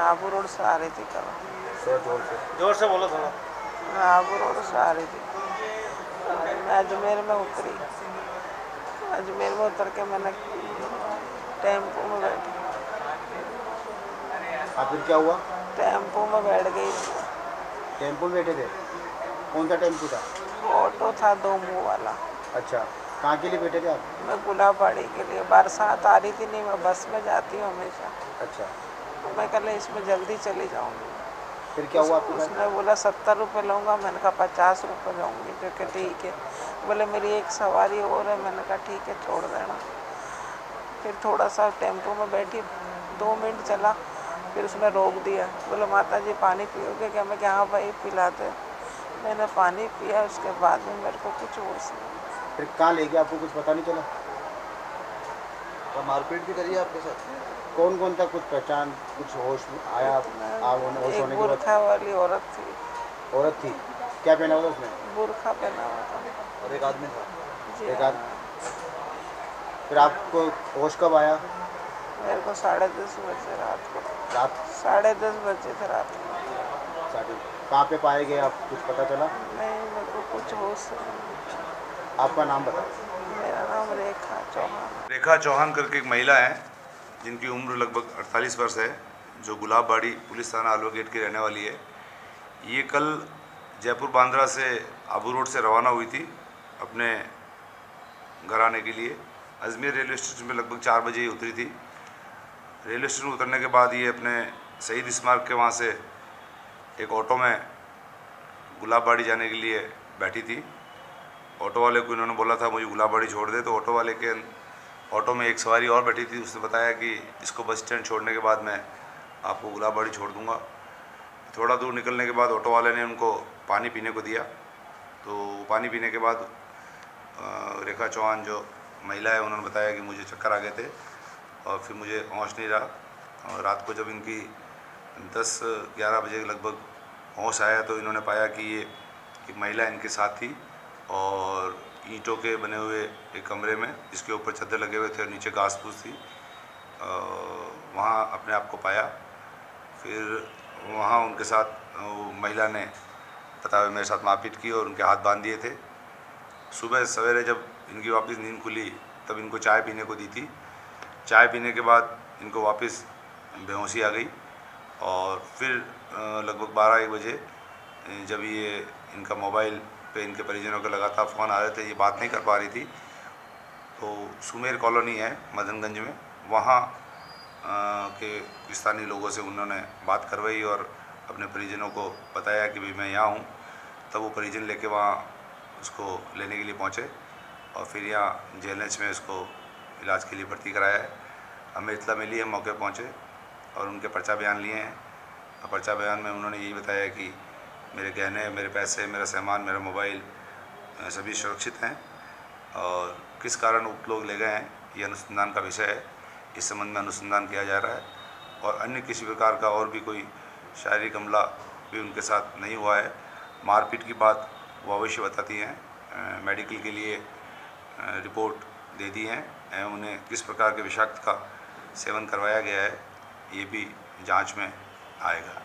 Abu road से आ रही थी कल। ज़ोर से। बोलो थोड़ा। मैं आबू रोड से आ रही थी। मैं अजमेर में उतरी। अजमेर में उतर के मैंने टेंपो में बैठी आप फिर क्या हुआ? टेंपो में बैठ गई। टेंपो में बैठे थे? कौन सा टेंपो था? ऑटो था दो मुँह वाला। अच्छा। कहाँ के लिए बैठे थे आप? मैं गुलाबाड़ी के लिए बरसात आ रही थी नहीं मैं बस में जाती हूँ हमेशा। अच्छा। तो मैं कल इसमें जल्दी चली जाऊँगी। फिर क्या हुआ आपके उसने बोला सत्तर रुपये लूँगा। मैंने कहा पचास रुपये लूँगी। जो कि ठीक है। बोले मेरी एक सवारी और है। मैंने कहा ठीक है छोड़ देना। फिर थोड़ा सा टेंपो में बैठी दो मिनट चला। फिर उसने रोक दिया। बोले माता जी पानी पियोगे क्या? मैं क्या हाँ भाई पिलाते मैंने पानी पिया उसके बाद में मेरे को कुछ होश नहीं फिर कहाँ ले गया? आपको कुछ पता नहीं चला। तो मारपीट भी करी आपके साथ? कौन कौन था? कुछ पहचान कुछ होश में आया आप होने होश होने के बुरखा वाली औरत थी। औरत थी। क्या पहना हुआ उसने? बुरखा पहना हुआ था। और एक आदमी था? एक हाँ। आद फिर आपको होश कब आया? मेरे को साढ़े दस बजे रात को। रात? साढ़े दस बजे थे रात को। साढ़े कहाँ पे पाए गए आप? कुछ पता चला? नहीं मेरे को कुछ होश आपका नाम बताओ। मेरा नाम रेखा चौहान। रेखा चौहान करके एक महिला है जिनकी उम्र लगभग 48 वर्ष है जो गुलाबबाड़ी पुलिस थाना अलवा गेट की रहने वाली है। ये कल जयपुर बांद्रा से आबू रोड से रवाना हुई थी अपने घर आने के लिए। अजमेर रेलवे स्टेशन में लगभग चार बजे ही उतरी थी। रेलवे स्टेशन उतरने के बाद ये अपने शहीद स्मारक के वहाँ से एक ऑटो में गुलाबबाड़ी जाने के लिए बैठी थी। ऑटो वाले को इन्होंने बोला था, मुझे गुलाबबाड़ी छोड़ दे। तो ऑटो वाले के ऑटो में एक सवारी और बैठी थी, उसने बताया कि इसको बस स्टैंड छोड़ने के बाद मैं आपको गुलाबबाड़ी छोड़ दूँगा। थोड़ा दूर निकलने के बाद ऑटो वाले ने उनको पानी पीने को दिया। तो पानी पीने के बाद रेखा चौहान जो महिला है, उन्होंने बताया कि मुझे चक्कर आ गए थे और फिर मुझे होश नहीं रहा। और रात को जब इनकी 10-11 बजे लगभग होश आया तो इन्होंने पाया कि ये एक महिला इनके साथ थी। और ईंटों के बने हुए एक कमरे में, जिसके ऊपर चद्दर लगे हुए थे और नीचे घास फूस थी वहाँ अपने आप को पाया। फिर वहाँ उनके साथ महिला ने बताया मेरे साथ मारपीट की और उनके हाथ बाँध दिए थे। सुबह सवेरे जब इनकी वापस नींद खुली, तब इनको चाय पीने को दी थी। चाय पीने के बाद इनको वापस बेहोशी आ गई और फिर लगभग बारह एक बजे, जब ये इनका मोबाइल पे इनके परिजनों के लगातार फ़ोन आ रहे थे, ये बात नहीं कर पा रही थी। तो सुमेर कॉलोनी है, मदनगंज में। वहाँ के स्थानीय लोगों से उन्होंने बात करवाई और अपने परिजनों को बताया कि भाई मैं यहाँ हूँ। तब वो परिजन लेके वहाँ उसको लेने के लिए पहुँचे और फिर यहाँ जे में उसको इलाज के लिए भर्ती कराया है। हमें इतला मिली, हम मौके पहुँचे और उनके पर्चा बयान लिए हैं। पर्चा बयान में उन्होंने यही बताया कि मेरे गहने, मेरे पैसे, मेरा सामान, मेरा मोबाइल सभी सुरक्षित हैं। और किस कारण उप लोग ले गए हैं, ये अनुसंधान का विषय है। इस संबंध में अनुसंधान किया जा रहा है। और अन्य किसी प्रकार का और भी कोई शारीरिक हमला भी उनके साथ नहीं हुआ है। मारपीट की बात वो अवश्य बताती हैं। मेडिकल के लिए रिपोर्ट दे दी हैं एवं उन्हें किस प्रकार के विषाक्त का सेवन करवाया गया है, ये भी जाँच में आएगा।